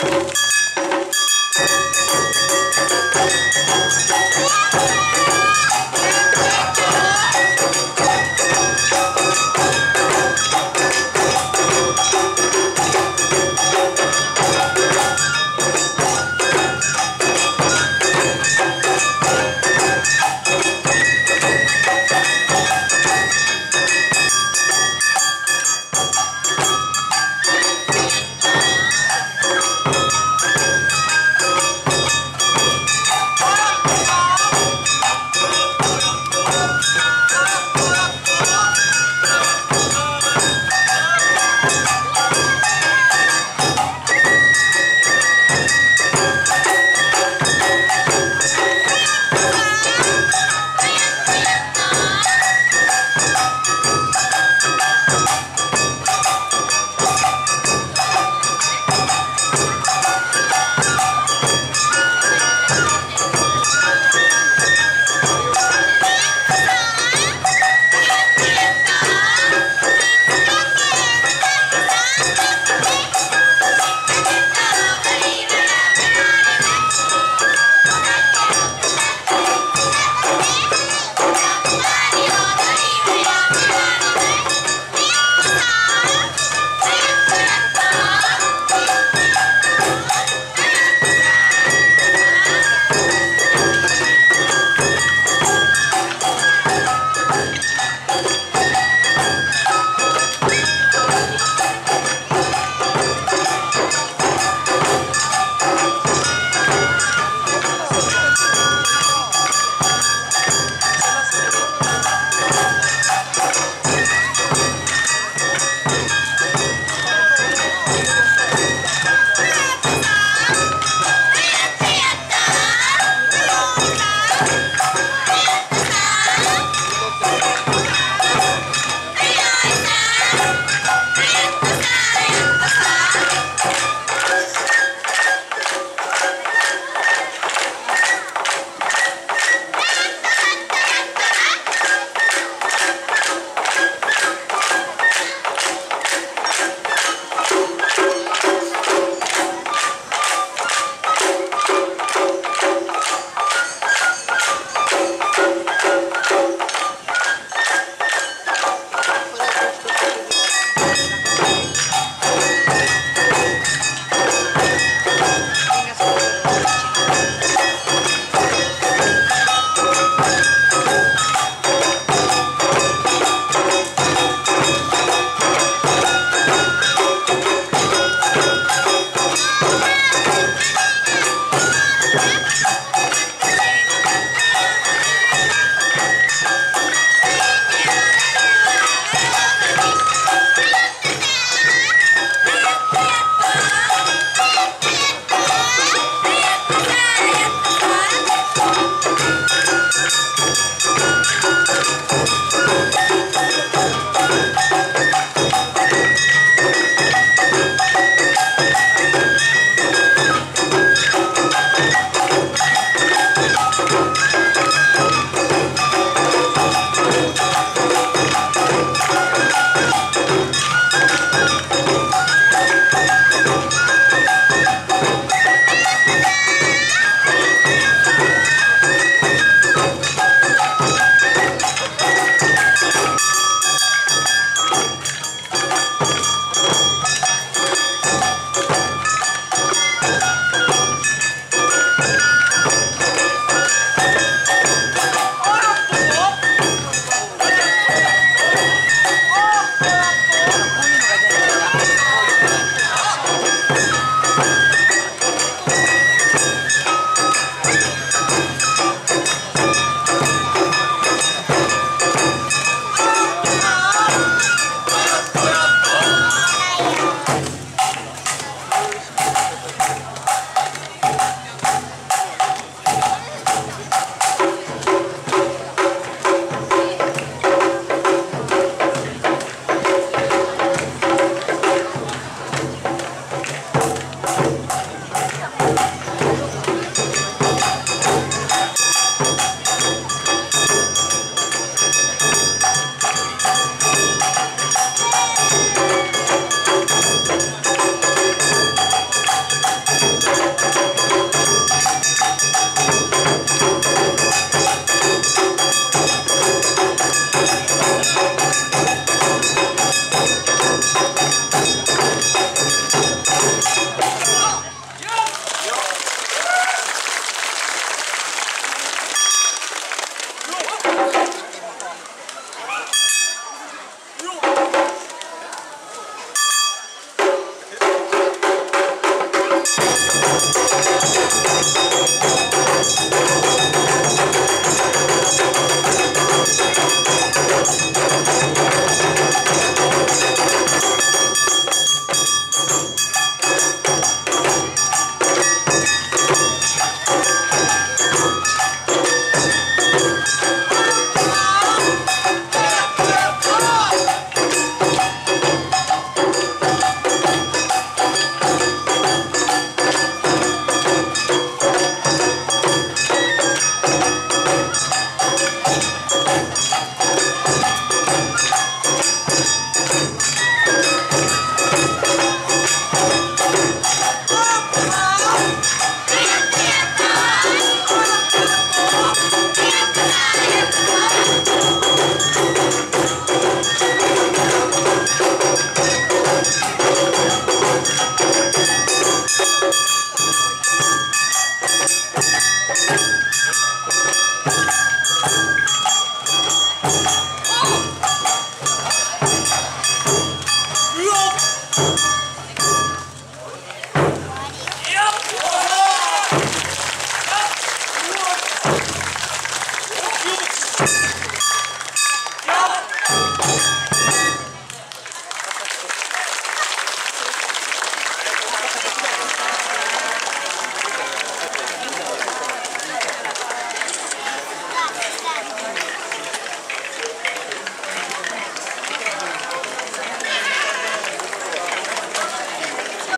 you